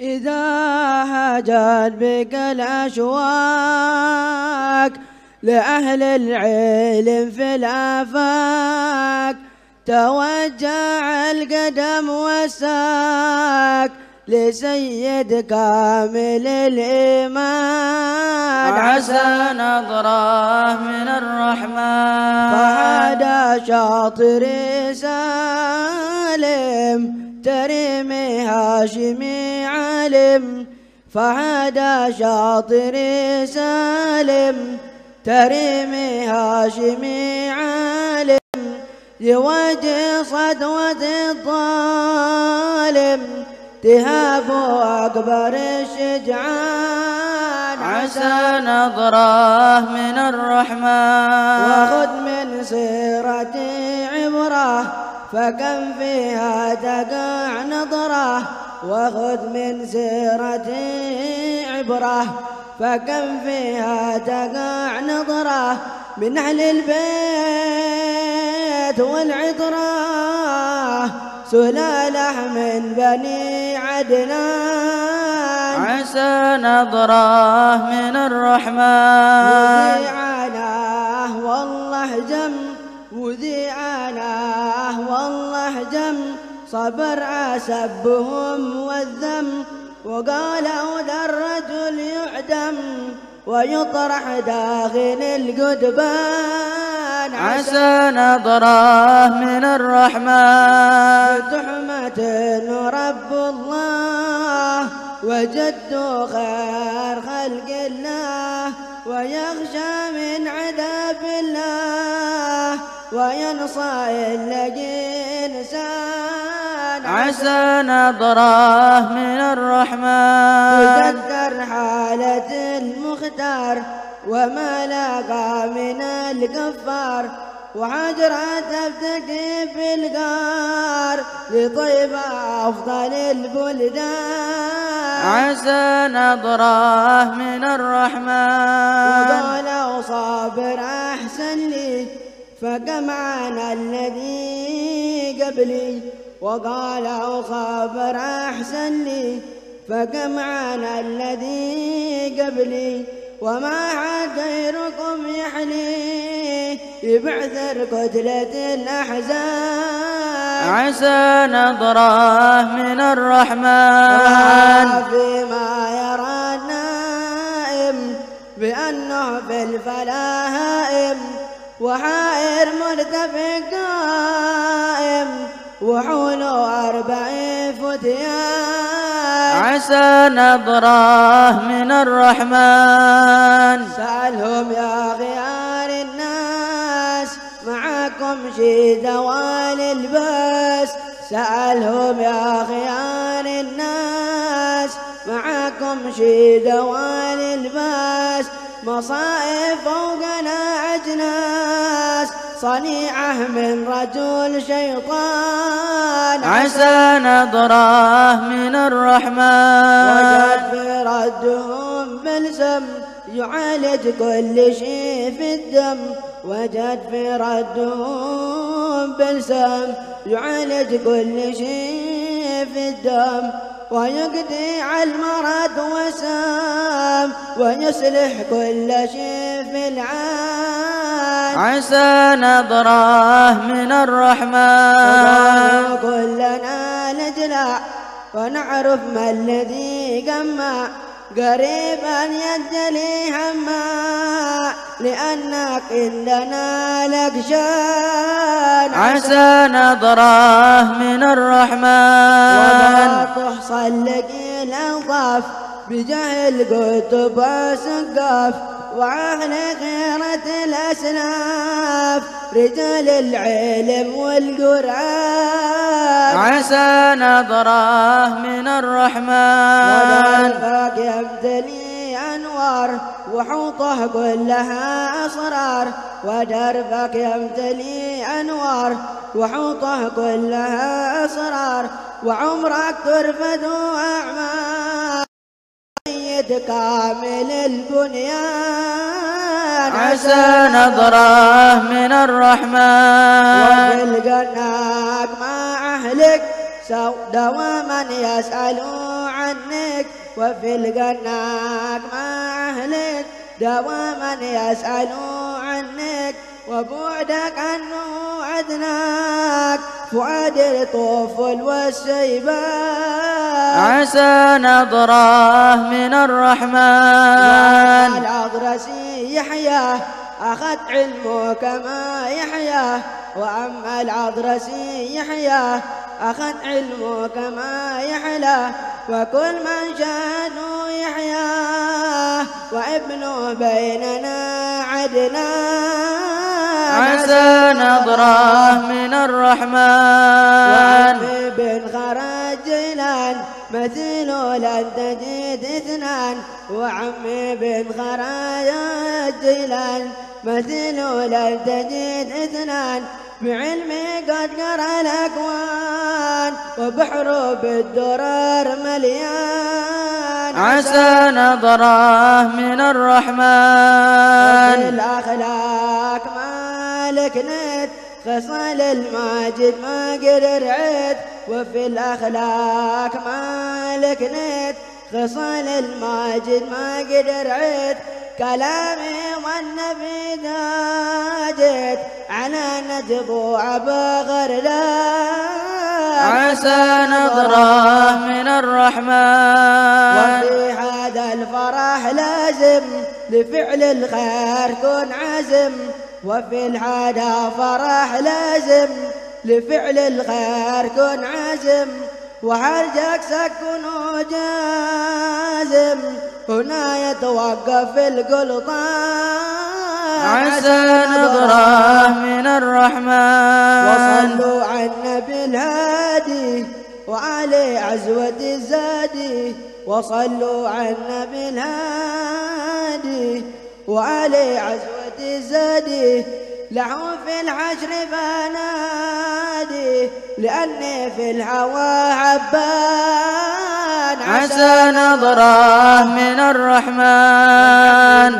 إذا هاجت بك الأشواق لأهل العلم في الآفاق توجع القدم والساق لسيد كامل الإيمان. عسى نظره من الرحمن. فهذا شاطر سالم ترمي هاشمي علم فهذا شاطر سالم. ترمي هاشمي علم لوجه صدوة الظالم. تهاب أكبر الشجعان عسى نظره من الرحمن. وخذ من سيرتي عبرة. فكم فيها تقع نظرة وخذ من سيرتي عبرة. فكم فيها تقع نظرة من أهل البيت والعطرة سلالة من بني عدنان. عسى نظرة من الرحمن. وذيعاناه والله جم وذيعاناه والله جم صبر عسبهم والذم. وقالوا ذا الرجل يعدم ويطرح داخل القدبان. عسى نظرة من الرحمن. تحمة رب الله وجد خير خلق الله ويخشى لقي إنسان عسى نظره من الرحمن. تقدر حالة المختار وما لاقى من الكفار. وحجرة تفتكي في القار لطيبة أفضل البلدان. عسى نظره من الرحمن. وقالوا صابر أحسن لي. فكم عنا الذي قبلي وقالوا صابر أحسن لي. فكم عنا الذي قبلي وما عاد غيركم يحلي. يبعثر كتلة الأحزان. عسى نظرة من الرحمن. فيما يرى النائم. بأنه في الفلا هائم وحائر مرتفع قائم وحوله أربعين فتيان عسى نظره من الرحمن. سألهم يا خيار الناس معكم شي دوال الباس. سألهم يا خيار الناس معكم شي دوال الباس. مصائب فوقنا أجناس. صنيعة من رجل شيطان. عسى نظره من الرحمن. وجد في ردهم بلسم يعالج كل شيء في الدم. وجد في ردهم بلسم يعالج كل شيء في الدم. ويقضي على المرض وسام ويصلح كل شيء في العام عسى نظرة من الرحمن. كلنا نجلع ونعرف ما الذي قمع قريبا يجلي هما لأنك عندنا لك شان عسى نظرة من الرحمن. لك الألطاف بجهل كتب وسقاف وأهل خيرة الأسلاف رجال العلم والقرآن. عسى نظرة من الرحمن. ودربك يمتلي أنوار وحوطه كلها أسرار. ودربك يمتلي أنوار وحوطه كلها أسرار. وعمرك ترفد أعمال سيد كامل البنيان عسى نظرة من الرحمن. وبالقناق مع أهلك سو دواما يسألوا عنك. وفي القناق مع أهلك دواما يسألوا عنك. وبعدك عنه عدناك فؤاد الطفل والشيبان عسى نظره من الرحمن. العطرسي يحيى أخذ علمه كما يحيى. وأما العطرسي يحيى أخذ علمه كما يحلى. وكل من شأنه يحيى وابنه بيننا عدنا. عسى نظرة من الرحمن. وعمي بن خرج جيلان مثيله لن تجد اثنان. وعمي جيلان مثيله لن تجد اثنان. بعلمي قد قرى الأكوان وبحره بالدرر مليان. عسى نظرة من الرحمن. مالك نت خصال الماجد ما قدر عد وفي الأخلاق مالك نت خصال الماجد ما قدر عد كلامي والنبي داجت على نجبوع بغرداد عسى نظرة من الرحمن. وفي هذا الفرح لازم لفعل الخير كن عزم وفي هذا فرح لازم لفعل الخير كن عزم وحرجك سكن وجازم. هنا يتوقف القلطان. عسى نظره من الرحمن. وصلوا على النبي الهادي وعلي عزوة الزادي. وصلوا على النبي الهادي وعلي عزوة الزادي له في الحشر بنادي لأني في الهوى عبان. عسى نظرة من الرحمن.